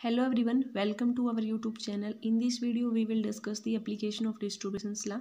Hello everyone welcome to our YouTube channel in this video we will discuss the application of distribution law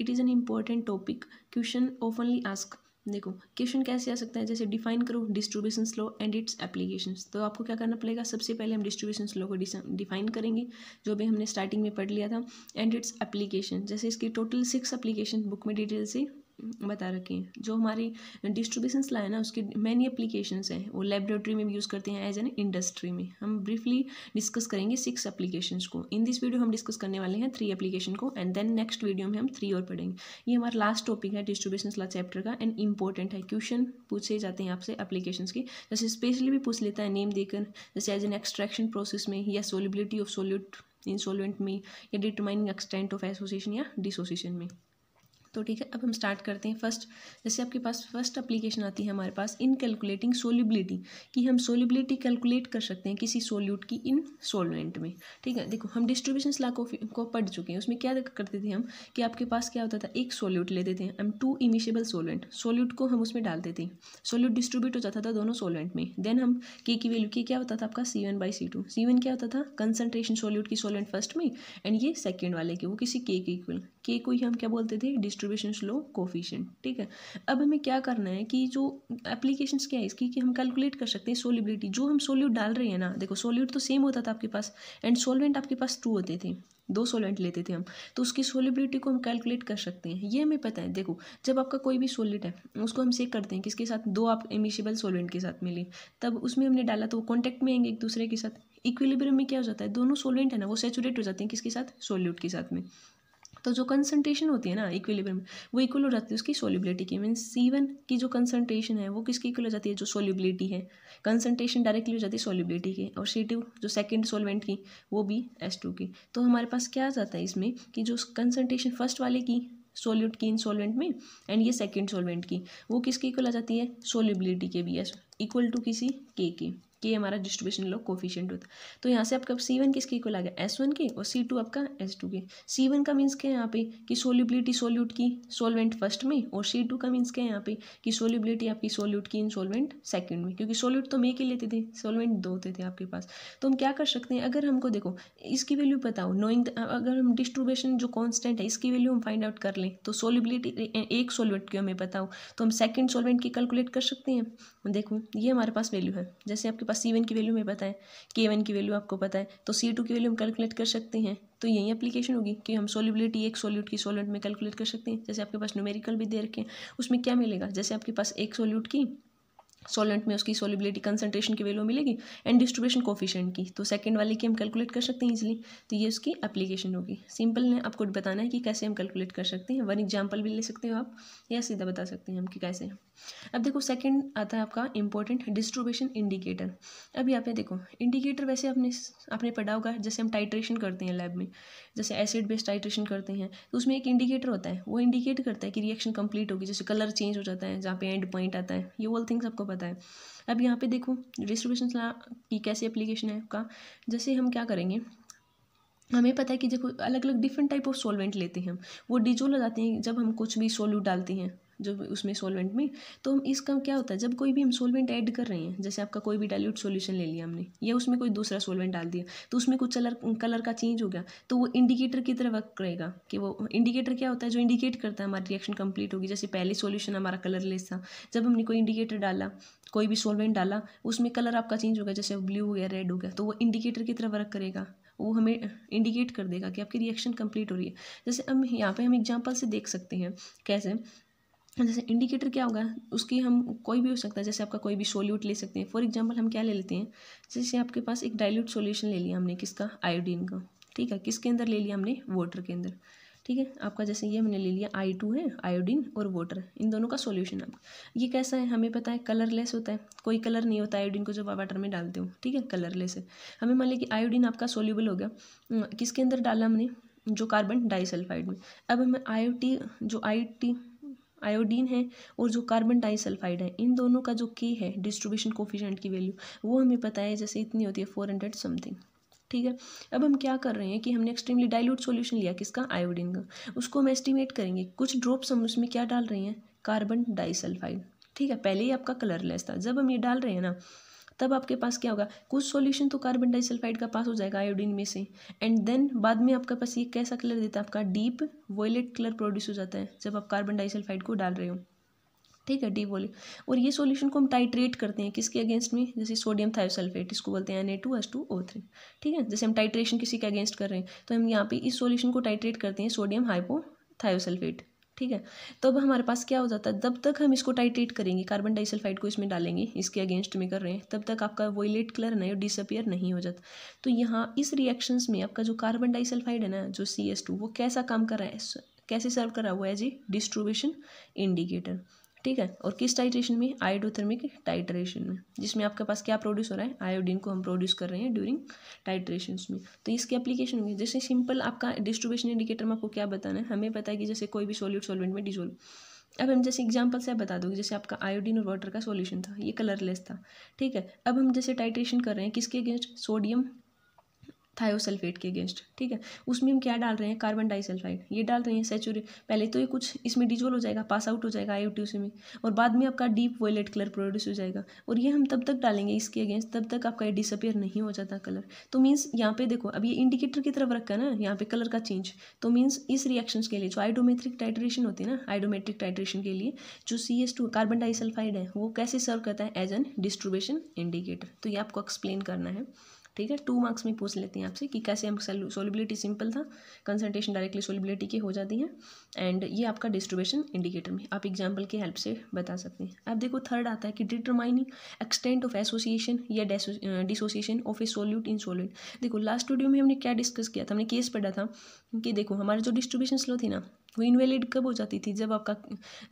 it is an important topic question openly ask देखो question कैसे आ सकता है? जैसे define करो distribution law and its applications तो आपको क्या करना पड़ेगा? सबसे पहले हम डिस्ट्रीब्यूशन लो को डिफाइन करेंगे, जो भी हमने स्टार्टिंग में पढ़ लिया था एंड इट्स एप्लीकेशन जैसे इसकी टोटल सिक्स एप्लीकेशन बुक में डिटेल से बता रखे जो हमारी डिस्ट्रीब्यूशंस ला है ना उसके मैनी एप्लीकेशंस हैं। वो लेबोरेटरी में भी यूज़ करते हैं एज एन इंडस्ट्री में। हम ब्रीफली डिस्कस करेंगे सिक्स एप्लीकेशंस को। इन दिस वीडियो हम डिस्कस करने वाले हैं थ्री एप्लीकेशन को एंड देन नेक्स्ट वीडियो में हम थ्री और पढ़ेंगे। ये हमारा लास्ट टॉपिक है डिस्ट्रीब्यूशन ला चैप्टर का एंड इंपॉर्टेंट है। क्वेश्चन पूछे जाते हैं आपसे एप्लीकेशन के। जैसे स्पेशली भी पूछ लेता है नेम देकर, जैसे एज एन एक्सट्रैक्शन प्रोसेस में या solubility of solute in solvent में या डिटरमाइनिंग एक्सटेंट ऑफ़ एसोसिएशन या डिसोसिएशन में। तो ठीक है अब हम स्टार्ट करते हैं फ़र्स्ट जैसे आपके पास फ़र्स्ट अप्लीकेशन आती है हमारे पास इन कैलकुलेटिंग सोलिबिलिटी कि हम सोलिबिलिटी कैलकुलेट कर सकते हैं किसी सोल्यूट की इन सोलवेंट में। ठीक है देखो हम डिस्ट्रीब्यूशन ला को, को पढ़ चुके हैं उसमें क्या करते थे हम कि आपके पास क्या होता था एक सोल्यूट लेते थे हम टू इमिशेबल सोलवेंट सोल्यूट को हम उसमें डालते थे। सोल्यूट डिस्ट्रीब्यूट हो जाता था दोनों सोलवेंट में। देन हम के की वैल्यू के क्या होता था आपका? C one by C two क्या होता था? कंसनट्रेशन सोल्यूट की सोलवेंट फ़र्स्ट में एंड ये सेकेंड वाले के वो किसी के के इक्वल के को ही हम क्या बोलते थे? डिस्ट्रीब्यूशन स्लो कोफिशिएंट ठीक है? अब हमें क्या करना है कि जो एप्लीकेशन क्या है इसकी कि हम कैलकुलेट कर सकते हैं सोलिबिलिटी जो हम सोल्यूट डाल रहे हैं ना, देखो सोल्यूट तो सेम होता था आपके पास एंड सोलवेंट आपके पास टू होते थे, दो सोलेंट लेते थे हम तो उसकी सोलिबिलिटी को हम कैलकुलेट कर सकते हैं। ये हमें पता है, देखो, जब आपका कोई भी सोलिड है, उसको हम चेक करते हैं किसके साथ दो आप इमिशिबल सोलेंट के साथ मिले, तब उसमें हमने डाला तो वो कॉन्टैक्ट में आएँगे एक दूसरे के साथ। इक्विलिब्रियम में क्या हो जाता है, दोनों सोलेंट है ना, वो सेचुरेट हो जाते हैं किसके साथ? सोल्यूट के साथ में। तो जो कंसनट्रेशन होती है ना इक्विलिब्रियम वो इक्वल हो जाती है उसकी सोलिबिलिटी की। मीन्स सी वन की जो कंसनट्रेशन है, वो किसकी इक्वल हो जाती है? जो सोलिबिलिटी है। कंसनट्रेशन डायरेक्टली हो जाती है सोलिबिलिटी की और सी टू जो सेकेंड सोलवेंट की, वो भी एस टू की। तो हमारे पास क्या आ जाता है इसमें कि जो कंसनट्रेशन फ़र्स्ट वाले की सोल्यूट की इन सोलवेंट में एंड ये सेकेंड सोलवेंट की, वो किसकी इक्वल आ जाती है? सोलिबिलिटी के भी एस इक्वल टू किसी के की। कि ये हमारा डिस्ट्रीब्यूशन लो कोफिशियंट होता है। तो यहाँ से आपका सी वन किसके इक्वल आ गया? एस वन के और सी टू आपका एस टू के। सी वन का मीन्स क्या है यहाँ पे कि सोलिबिलिटी सोल्यूट की सोलवेंट फ़र्स्ट में और सी टू का मीन्स क्या है यहाँ पे कि सोलिबिलिटी आपकी सोल्यूट की इन सोलवेंट सेकंड में। क्योंकि सोल्यूट तो मेक ही लेते थे सोलवेंट दो होते थे आपके पास। तो हम क्या कर सकते हैं? अगर हमको देखो, इसकी वैल्यू बताओ नोइंग अगर हम डिस्ट्रीब्यूशन जो कॉन्स्टेंट है, इसकी वैल्यू हम फाइंड आउट कर लें तो सोलिबिलिटी एक सोलवेंट की हमें बताओ। तो हम सेकेंड सोलवेंट की कैलकुलेट कर सकते हैं? देखो, ये हमारे पास वैल्यू है। जैसे आपके सी वन की वैल्यू हमें पता है के वन की वैल्यू आपको पता है तो सी टू की वैल्यू हम कैलकुलेट कर सकते हैं। तो यही एप्लीकेशन होगी कि हम सोलिबिलिटी एक सोल्यूट की सोल्यूट में कैलकुलेट कर सकते हैं। जैसे आपके पास न्यूमेरिकल भी दे रखे हैं, उसमें क्या मिलेगा? जैसे आपके पास एक सोल्यूट की सॉल्वेंट में उसकी सोलिबिलिटी कंसनट्रेशन की वैल्यू मिलेगी एंड डिस्ट्रीब्यूशन कोफिशेंट की। तो सेकंड वाले की हम कैलकुलेट कर सकते हैं इजीली तो ये उसकी एप्लीकेशन होगी। सिंपल ने आपको बताना है कि कैसे हम कैलकुलेट कर सकते हैं। वन एग्ज़ाम्पल भी ले सकते हो आप, या सीधा बता सकते हैं हम कि कैसे। अब देखो सेकेंड आता है आपका इंपॉर्टेंट डिस्ट्रीब्यूशन इंडिकेटर अब यहाँ पे देखो इंडिकेटर वैसे आपने आपने पढ़ा होगा, जैसे हम टाइट्रेशन करते हैं लैब में, जैसे एसिड बेस्ड टाइट्रेशन करते हैं तो उसमें एक इंडिकेटर होता है। वो इंडिकेट करता है कि रिएक्शन कंप्लीट होगी। जैसे कलर चेंज हो जाता है, जहाँ पे एंड पॉइंट आता है। ये ऑल थिंग्स आपको है अब यहाँ पे देखो डिस्ट्रीब्यूशन की कैसी एप्लीकेशन है आपका जैसे हम क्या करेंगे, हमें पता है कि देखो अलग अलग डिफरेंट टाइप ऑफ़ सॉल्वेंट लेते हैं हम। वो डिजोल हो जाते हैं जब हम कुछ भी सोल्यूट डालते हैं। जो उसमें सोलवेंट में तो हम इसका क्या होता है, जब कोई भी हम सोलवेंट ऐड कर रहे हैं, जैसे आपका कोई भी डाइल्यूट सॉल्यूशन ले लिया हमने, या उसमें कोई दूसरा सोलवेंट डाल दिया तो उसमें कुछ कलर कलर का चेंज हो गया तो वो इंडिकेटर की तरह वर्क करेगा कि वो इंडिकेटर क्या होता है, जो इंडिकेट करता है हमारी रिएक्शन कंप्लीट होगी, जैसे पहले सोल्यूशन हमारा कलरलेस था, जब हमने कोई इंडिकेटर डाला, कोई भी सोलवेंट डाला, उसमें कलर आपका चेंज हो गया, जैसे ब्लू हो गया रेड हो गया तो वो इंडिकेटर की तरह वर्क करेगा, वो हमें इंडिकेट कर देगा कि आपकी रिएक्शन कंप्लीट हो रही है। जैसे हम यहाँ पे हम एग्जांपल से देख सकते हैं, कैसे जैसे इंडिकेटर क्या होगा? उसकी हम कोई भी हो सकता है, जैसे आपका कोई भी सोल्यूट ले सकते हैं। फॉर एग्जांपल हम क्या ले लेते हैं? जैसे आपके पास एक डाइल्यूट सॉल्यूशन ले लिया हमने, किसका? आयोडीन का। ठीक है, किसके अंदर ले लिया हमने? वाटर के अंदर। ठीक है, आपका जैसे ये हमने ले लिया आई टू है आयोडीन और वाटर इन दोनों का सोल्यूशन है ये कैसा है? हमें पता है कलरलेस होता है। कोई कलर नहीं होता आयोडीन को जब आप वाटर में डालते हो। ठीक है कलरलेस है। हमें मान लिया कि आयोडीन आपका सोल्यूबल हो गया। किसके अंदर डाला हमने? जो कार्बन डाइसल्फाइड में। अब हमें आई जो आई टी आयोडीन है और जो कार्बन डाइसल्फाइड है, इन दोनों का जो के है डिस्ट्रीब्यूशन कोफिशेंट की वैल्यू वो हमें पता है जैसे इतनी होती है फोर हंड्रेड समथिंग ठीक है? अब हम क्या कर रहे हैं कि हमने एक्सट्रीमली डाइल्यूट सॉल्यूशन लिया किसका? आयोडीन का। उसको हम एस्टिमेट करेंगे। कुछ ड्रॉप्स हम उसमें क्या डाल रहे हैं? कार्बन डाइसल्फाइड ठीक है? पहले ही आपका कलरलेस था। जब हम ये डाल रहे हैं ना तब आपके पास क्या होगा? कुछ सॉल्यूशन तो कार्बन डाइसल्फाइड का पास हो जाएगा आयोडीन में से। एंड देन बाद में आपके पास ये कैसा कलर देता है? आपका डीप वॉयलेट कलर प्रोड्यूस हो जाता है जब आप कार्बन डाइसल्फाइड को डाल रहे हो। ठीक है डी वोले और ये सॉल्यूशन को हम टाइट्रेट करते हैं किसके अगेंस्ट में? जैसे सोडियम थायोसल्फेट इसको बोलते हैं N A two S two O three ठीक है? जैसे हम टाइट्रेशन किसी के अगेंस्ट कर रहे हैं तो हम यहाँ पे इस सॉल्यूशन को टाइट्रेट करते हैं सोडियम हाइपो थायोसल्फेट ठीक है? तो अब हमारे पास क्या हो जाता है? जब तक हम इसको टाइट्रेट करेंगे कार्बन डाइसल्फाइड को इसमें डालेंगे, इसके अगेंस्ट में कर रहे हैं, तब तक आपका वोलेट कलर ना डिसअपियर नहीं हो जाता। तो यहाँ इस रिएक्शंस में आपका जो कार्बन डाइसल्फाइड है ना, जो सी एस टू वो कैसा काम कर रहा है? कैसे सर्व कर रहा है? वो एज ए डिस्ट्रीब्यूशन इंडिकेटर ठीक है? और किस टाइट्रेशन में? आयोडोथर्मिक टाइट्रेशन में। जिसमें आपके पास क्या प्रोड्यूस हो रहा है? आयोडीन को हम प्रोड्यूस कर रहे हैं ड्यूरिंग टाइट्रेशन में। तो इसकी एप्लीकेशन होगी जैसे सिंपल आपका डिस्ट्रीब्यूशन इंडिकेटर में आपको क्या बताना है? हमें पता है कि जैसे कोई भी सॉल्यूट सॉल्वेंट में डिजोल्व अब हम जैसे एग्जांपल से बता दोगे, जैसे आपका आयोडीन और वाटर का सॉल्यूशन था, ये कलरलेस था। ठीक है? अब हम जैसे टाइट्रेशन कर रहे हैं, किसके अगेंस्ट सोडियम थायोसल्फेट के अगेंस्ट, ठीक है? उसमें हम क्या डाल रहे हैं? Carbon disulphide. ये डाल रहे हैं सेचुरे, पहले तो ये कुछ इसमें डिजोल हो जाएगा, पास आउट हो जाएगा आई में और बाद में आपका डीप वॉयलेट कलर प्रोड्यूस हो जाएगा। और ये हम तब तक डालेंगे इसके अगेंस्ट, तब तक आपका ये डिसअपेयर नहीं हो जाता कलर। तो मीन्स यहाँ पे देखो, अब ये इंडिकेटर की तरफ़ रखा ना, यहाँ पे कलर का चेंज तो मीन्स इस रिएक्शन के लिए जो आइडोमेट्रिक टाइट्रेशन होती है ना आइडोमेट्रिक टाइट्रेशन के लिए, जो C S two carbon disulphide है, वो कैसे सर्व करता है? एज एन डिस्ट्रीब्यूशन इंडिकेटर तो ये आपको एक्सप्लेन करना है। ठीक है? टू मार्क्स में पूछ लेते हैं आपसे कि कैसे हम सोलिबिलिटी सिंपल था कंसनट्रेशन डायरेक्टली सोलिबिलिटी की हो जाती है एंड ये आपका डिस्ट्रीब्यूशन इंडिकेटर में, आप एग्ज़ाम्पल के हेल्प से बता सकते हैं। अब देखो थर्ड आता है कि डिटरमाइनिंग एक्सटेंट ऑफ़ एसोसिएशन या dissociation of a solute in solute देखो लास्ट वीडियो में हमने क्या डिस्कस किया था? हमने केस पढ़ा था कि देखो, हमारी जो डिस्ट्रीब्यूशन स्लो थी ना वो इनवैलिड कब हो जाती थी? जब आपका,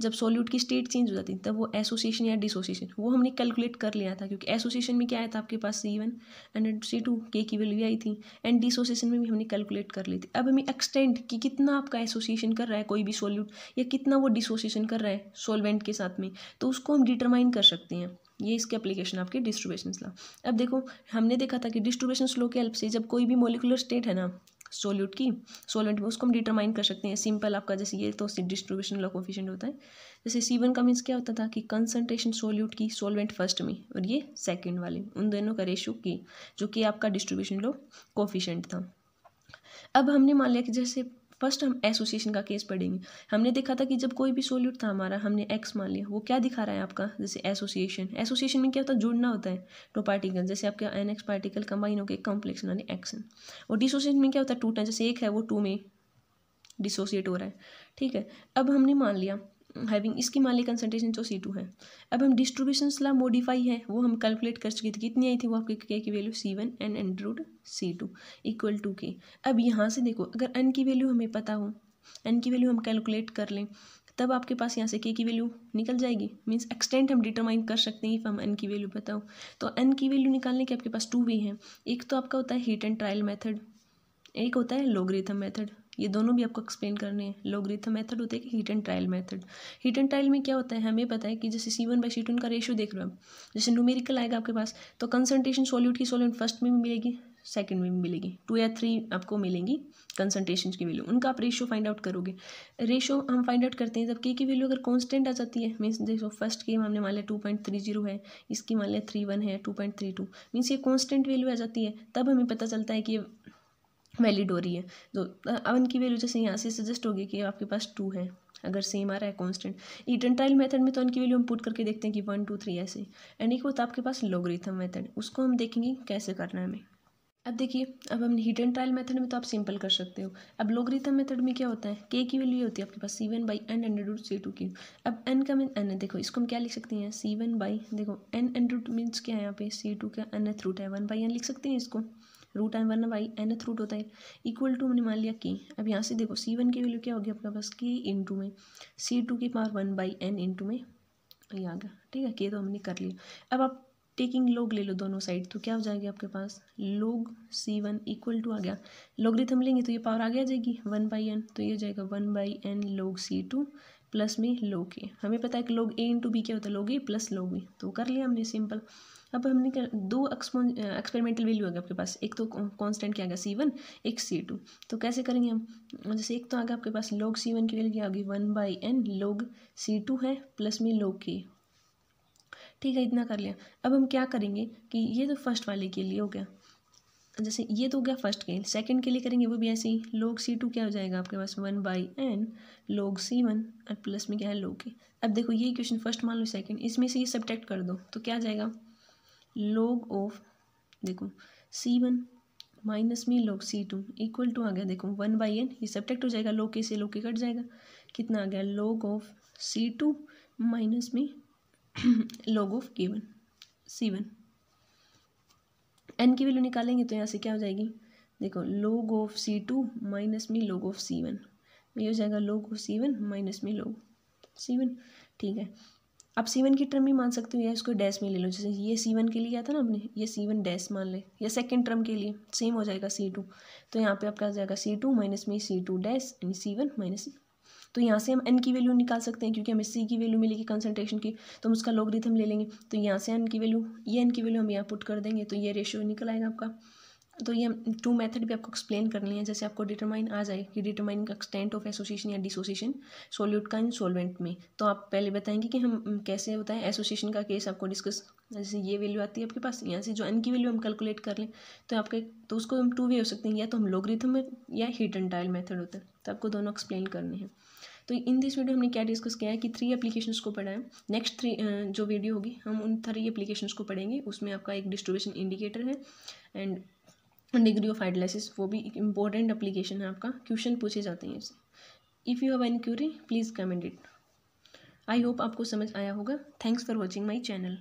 जब सॉल्यूट की स्टेट चेंज हो जाती थी, तब वो एसोसिएशन या डिसोसिएशन वो हमने कैलकुलेट कर लिया था, क्योंकि एसोसिएशन में क्या आया था आपके पास? C one and C two K की वैल्यू आई थी एंड डिसोसिएशन में भी हमने कैलकुलेट कर ली थी। अब हमें एक्सटेंड कि कितना आपका एसोसिएशन कर रहा है कोई भी सॉल्यूट या कितना वो डिसोसिएशन कर रहा है सोलवेंट के साथ में तो उसको हम डिटरमाइन कर सकते हैं। ये इसके एप्लीकेशन आपके डिस्ट्रीब्यूशन स्लो अब देखो, हमने देखा था कि डिस्ट्रीब्यूशन स्लो के हेल्प से जब कोई भी मोलिकुलर स्टेट है ना सोल्यूट की सोलेंट में उसको हम डिटरमाइन कर सकते हैं। सिंपल आपका जैसे ये तो डिस्ट्रीब्यूशन लॉ कोफिशेंट होता है। जैसे सी वन का मीन्स क्या होता था कि कंसनट्रेशन सोल्यूट की सोलवेंट फ़र्स्ट में और ये सेकेंड वाले उन दोनों का रेशो की, जो कि आपका डिस्ट्रीब्यूशन लॉ कोफिशेंट था। अब हमने मान लिया कि जैसे फ़र्स्ट हम एसोसिएशन का केस पढ़ेंगे। हमने देखा था कि जब कोई भी सोल्यूट था हमारा, हमने एक्स मान लिया। वो क्या दिखा रहा है आपका? जैसे एसोसिएशन एसोसिएशन में क्या होता है? जुड़ना होता है। टू पार्टिकल जैसे आपके एन एक्स पार्टिकल कंबाइन होकर कॉम्प्लेक्स बनाने एक्सन और डिसोसिएशन में क्या होता है? टूटना जैसे एक है, वो टू में डिसोसिएट हो रहा है। ठीक है? अब हमने मान लिया हैविंग इसकी मान ली कंसनट्रेशन जो सी टू है। अब हम डिस्ट्रीब्यूशन ला मॉडिफाई है, वो हम कैलकुलेट कर चुके थे कितनी आई थी, वो आपके के की value C one N N root C two equal to K अब यहाँ से देखो, अगर एन की वैल्यू हमें पता हो एन की वैल्यू हम कैलकुलेट कर लें, तब आपके पास यहाँ से के की वैल्यू निकल जाएगी। मीन्स एक्सटेंट हम डिटरमाइन कर सकते हैं इफ़ हम एन की वैल्यू पता हो तो एन की वैल्यू निकालने के आपके पास टू वे हैं। एक तो आपका होता है हीट एंड ट्रायल मेथड एक होता है लोगरिथम मेथड ये दोनों भी आपको एक्सप्लेन करने हैं। लोगरिथम मेथड होते हैं कि hit and trial method hit and trial में क्या होता है? हमें पता है कि जैसे C one by C two का रेशियो देख रहे हो जैसे न्यूमेरिकल आएगा आपके पास तो कंसनट्रेशन सॉल्यूट की सॉल्यूट फ़र्स्ट में भी मिलेगी सेकंड में भी मिलेगी। टू या थ्री आपको मिलेंगी कंसनट्रेशन की वैल्यू उनका आप रेशियो फाइंड आउट करोगे। रेशियो हम फाइंड आउट करते हैं जब के की वैल्यू अगर कॉन्स्टेंट आ जाती है मीन्स देखो फ़र्स्ट के हमने मान लिया टू पॉइंट थ्री ज़ीरो है, इसकी मान लिया थ्री वन है two point three two means ये कॉन्स्टेंट वैल्यू आ जाती है, तब हमें पता चलता है कि वैलिड हो रही है। तो अब इनकी वैल्यू जैसे यहाँ से सजेस्ट होगी कि आपके पास टू है। अगर सेम आ रहा है कॉन्स्टेंट ईटनटाइल मेथड में तो इनकी वैल्यू हम पुट करके देखते हैं कि वन टू थ्री ऐसे। एंड एक होता आपके पास लोगरिथम मेथड उसको हम देखेंगे कैसे करना है हमें। अब देखिए, अब हम हीट एंड ट्रायल मेथड में तो आप सिंपल कर सकते हो। अब लोगरिथम मेथड में क्या होता है? के की वैल्यू होती है आपके पास C one by N and root C two की। अब एन का मीन एन है देखो, इसको हम क्या लिख सकते हैं? सी वन बाई देखो एन एंड रूट मीन्स क्या है यहाँ पे? सी टू का एन एथ रूट है। वन बाई एन लिख सकते हैं इसको? Root N one by N एथ रूट होता है। इक्वल टू मैंने मान लिया के, अब यहाँ से देखो सी वन की वैल्यू क्या होगी आपके पास? के इंटू में। सी टू की power one by N into में। ये आ गया, ठीक है? के तो हमने कर लिया। अब आप टेकिंग लोग ले लो दोनों साइड तो क्या हो जाएगी आपके पास? Log C one equal to आ गया। लोग लेंगे तो ये पावर आगे आ जाएगी वन बाई एन तो ये हो जाएगा वन बाई एन लोग सी टू प्लस में लोग ए हमें पता है कि लोग ए इंटू बी क्या होता है? लोग ए प्लस लोग बी तो कर लिया हमने सिंपल अब हमने कर दो एक्सपेरिमेंटल वैल्यू आ गया आपके पास, एक तो कांस्टेंट क्या आ गया सी वन एक सी टू तो कैसे करेंगे हम? जैसे एक तो आ गया आपके पास लॉग सी वन की वैल्यू क्या होगी? One by N log C two है प्लस में लॉग के ठीक है, इतना कर लिया। अब हम क्या करेंगे कि ये तो फ़र्स्ट वाले के लिए हो गया। जैसे ये तो हो गया फ़र्स्ट के सेकंड के लिए करेंगे, वो भी ऐसे ही। लोग सी टू क्या हो जाएगा आपके पास? वन बाई एन लोग सी वन और प्लस में क्या है? लोग के अब देखो, ये क्वेश्चन फ़र्स्ट मान लो सेकंड इसमें से ये सब्ट्रैक्ट कर दो तो क्या जाएगा? लोग ऑफ़ देखो सी वन माइनस में log C two equal to आ गया, देखो वन बाई एन ये सब्ट्रैक्ट हो जाएगा लोग के से लोग के कट जाएगा। कितना आ गया? लोग ऑफ़ सी टू माइनस में लोग ऑफ़ के वन सी वन एन की वैल्यू निकालेंगे तो यहाँ से क्या हो जाएगी? देखो लोग ऑफ़ सी टू माइनस में लोग ऑफ़ सी वन ये हो जाएगा लोग ऑफ़ सी वन माइनस में लोग सी वन ठीक है। अब सी वन की टर्म भी मान सकते हो या इसको डैश में ले लो, जैसे ये सी वन के लिए था ना आपने ये सी वन डैश मान ले, या सेकेंड टर्म के लिए सेम हो जाएगा सी टू तो यहाँ पे आपका आ जाएगा सी टू माइनस में सी टू डैश यानी सी वन माइनस तो यहाँ से हम एन की वैल्यू निकाल सकते हैं, क्योंकि हमें सी की वैल्यू मिलेगी कंसनट्रेशन की तो हम उसका लॉगरिथम ले लेंगे. तो यहाँ से एन की वैल्यू ये एन की वैल्यू हम यहाँ पुट कर देंगे तो ये रेशियो निकल आएगा आपका. तो ये टू मेथड भी आपको एक्सप्लेन कर करनी है। जैसे आपको डिटरमाइन आ जाए कि डिटरमाइन का एक्सटेंट ऑफ़ एसोसिएशन या डिसोसिएशन सोल्यूट का इन सोलवेंट में। तो आप पहले बताएँगे कि हम कैसे होता है एसोसिएशन का केस आपको डिस्कस जैसे ये वैल्यू आती है आपके पास, यहाँ से जो एन की वैल्यू हम कैलकुलेट कर लें तो आपके तो उसको हम टू वे हो सकते हैं, या तो हम लोगरिथम में या हीट एंड डायल मेथड होता है। तो आपको दोनों एक्सप्लेन करने हैं। तो इन दिस वीडियो हमने क्या डिस्कस किया है कि थ्री एप्लीकेशंस को पढ़ा है। नेक्स्ट थ्री जो वीडियो होगी, हम उन थ्री एप्लीकेशंस को पढ़ेंगे। उसमें आपका एक डिस्ट्रीब्यूशन इंडिकेटर है। एंड डिग्री ऑफ़ आइडलाइसिस वो भी एक इंपॉर्टेंट अप्लीकेशन है आपका। क्वेश्चन पूछे जाते हैं इससे। If you have an query please comment it I hope आपको समझ आया होगा। Thanks for watching my channel